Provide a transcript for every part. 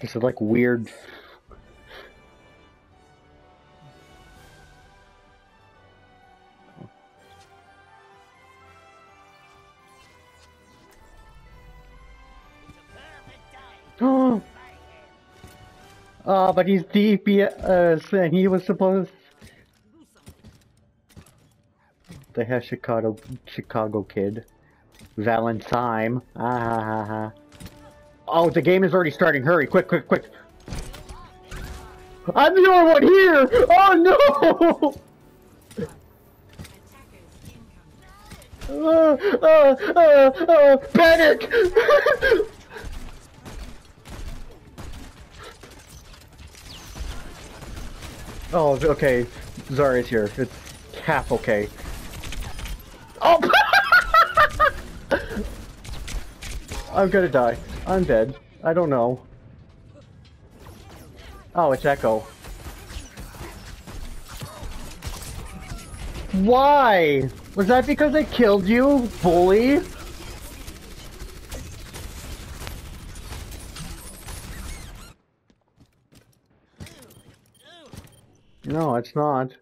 Is like weird. Oh, oh, but he's DPS, and he was supposed. The hair Chicago Chicago kid, Valentine. Ah ha ha ha. Oh, the game is already starting. Hurry, quick, quick, quick. I'm the only one here! Oh no! Uh, uh, uh, uh, panic! oh, okay. Zarya's here. It's half okay. Oh! I'm gonna die. I'm dead. I don't know. Oh, it's Echo. Why? Was that because I killed you, bully? No, it's not.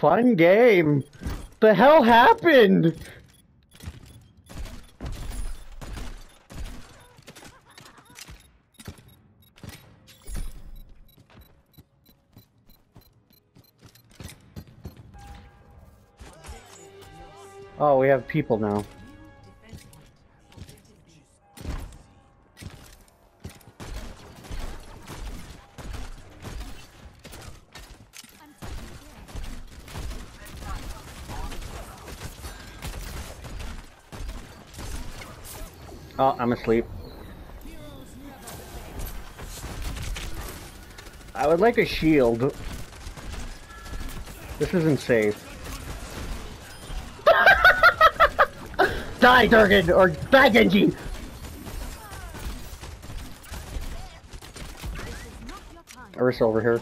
Fun game. The hell happened? Oh, we have people now. Oh, I'm asleep. I would like a shield. This isn't safe. Die, Durgan! Or die, Genji! Ursa over here.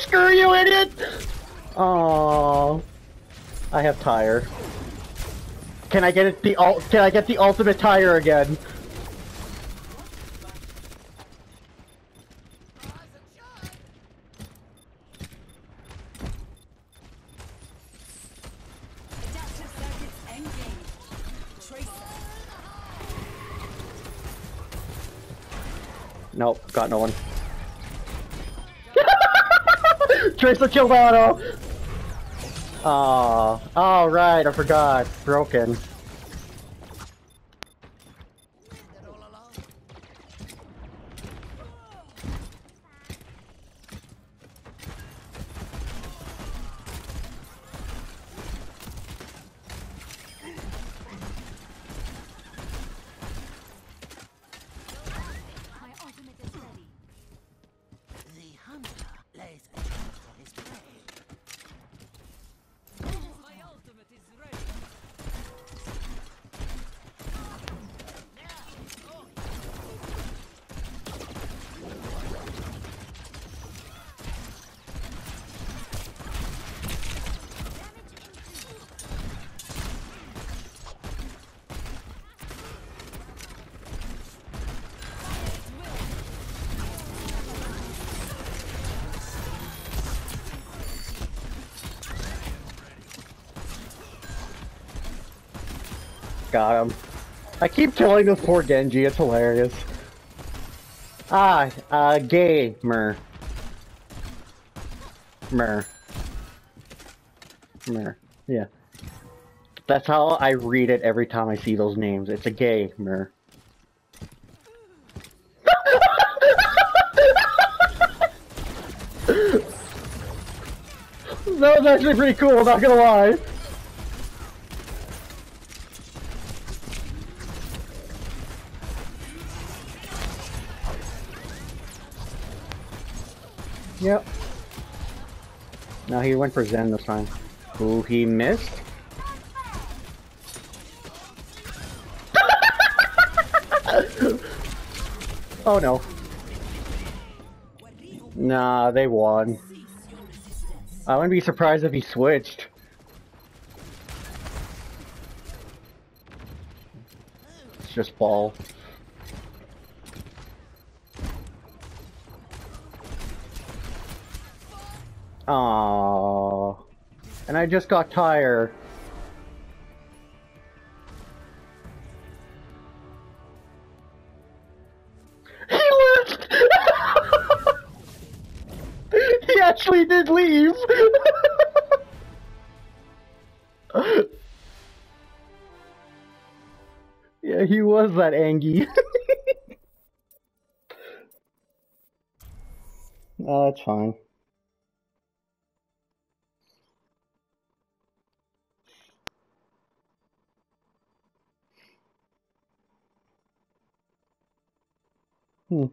Screw you, idiot! Oh, I have tire. Can I get it the ult? Can I get the ultimate tire again? Nope, got no one. Tracer killed Auto! Aw, oh, right, I forgot. Broken. My ultimate is ready. The hunter lays a trap for his prey. My ultimate is ready. Got him. I keep killing this poor Genji, it's hilarious. Ah, uh, gamer. Mer. Mer. Yeah. That's how I read it every time I see those names. It's a gamer. that was actually pretty cool, not gonna lie. Yep. No, he went for Zen this time. Ooh, he missed. oh no. Nah, they won. I wouldn't be surprised if he switched. It's just ball. Aww. And I just got tired. He left! he actually did leave! yeah, he was that Angie. no, that's fine. Hmm.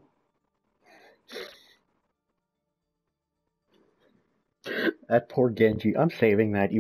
That poor Genji. I'm saving that.